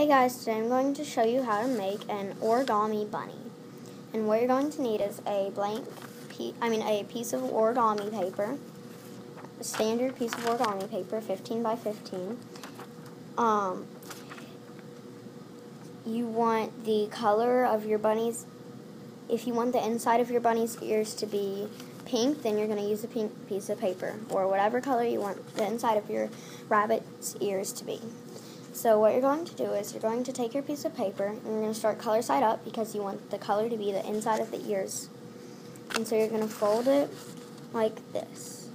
Hey guys, today I'm going to show you how to make an origami bunny. And what you're going to need is a blank, I mean a piece of origami paper, a standard piece of origami paper, 15 by 15. Um, you want the color of your bunny's, if you want the inside of your bunny's ears to be pink, then you're going to use a pink piece of paper, or whatever color you want the inside of your rabbit's ears to be. So what you're going to do is you're going to take your piece of paper and you're going to start color side up because you want the color to be the inside of the ears. And so you're going to fold it like this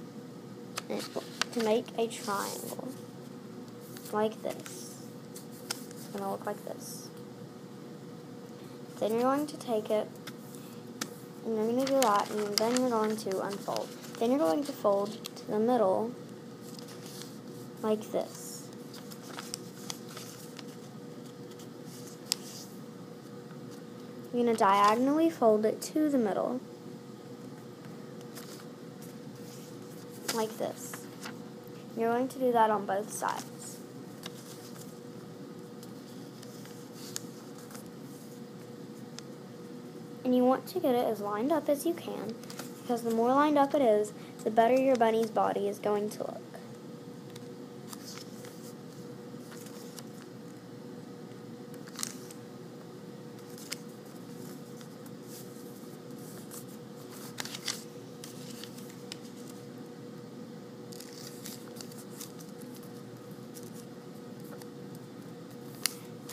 to make a triangle like this. It's going to look like this. Then you're going to take it and you're going to do that and then you're going to unfold. Then you're going to fold to the middle like this. You're going to diagonally fold it to the middle. Like this. You're going to do that on both sides. And you want to get it as lined up as you can because the more lined up it is, the better your bunny's body is going to look.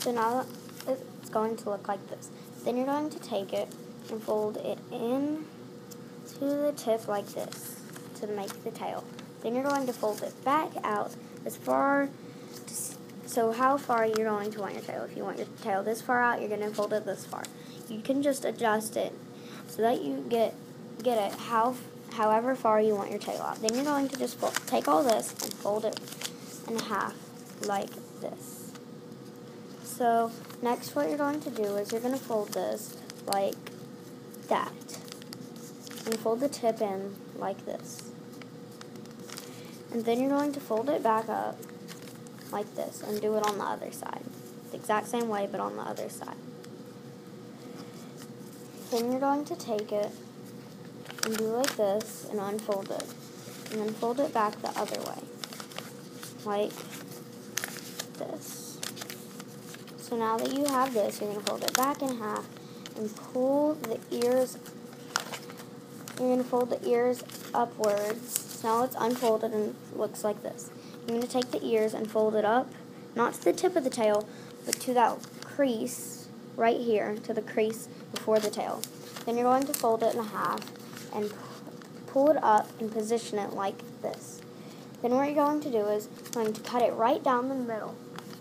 So now it's going to look like this. Then you're going to take it and fold it in to the tip like this to make the tail. Then you're going to fold it back out as far, so how far you're going to want your tail. If you want your tail this far out, you're going to fold it this far. You can just adjust it so that you get get it how however far you want your tail out. Then you're going to just fold, take all this and fold it in half like this. So next what you're going to do is you're going to fold this like that. And fold the tip in like this. And then you're going to fold it back up like this and do it on the other side. The exact same way but on the other side. Then you're going to take it and do like this and unfold it. And then fold it back the other way. Like this. So now that you have this, you're going to fold it back in half and pull the ears. You're going to fold the ears upwards. So now it's unfolded and looks like this. You're going to take the ears and fold it up, not to the tip of the tail, but to that crease right here, to the crease before the tail. Then you're going to fold it in half and pull it up and position it like this. Then what you're going to do is you're going to cut it right down the middle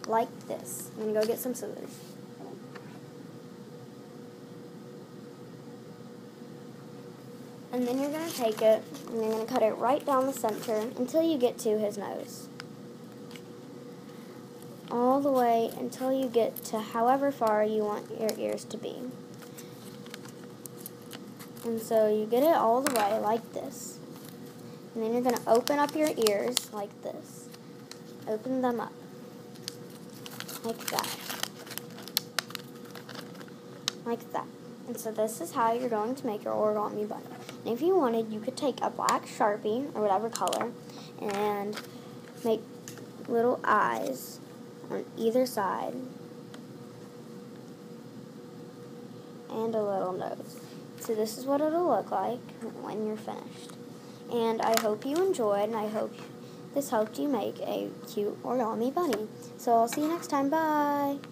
like this. I'm going to go get some scissors. And then you're going to take it and you're going to cut it right down the center until you get to his nose. All the way until you get to however far you want your ears to be. And so you get it all the way like this. And then you're going to open up your ears like this. Open them up like that. Like that. And so this is how you're going to make your origami bunny. And if you wanted, you could take a black Sharpie or whatever color and make little eyes on either side and a little nose. So this is what it'll look like when you're finished. And I hope you enjoyed and I hope this helped you make a cute origami bunny. So I'll see you next time. Bye!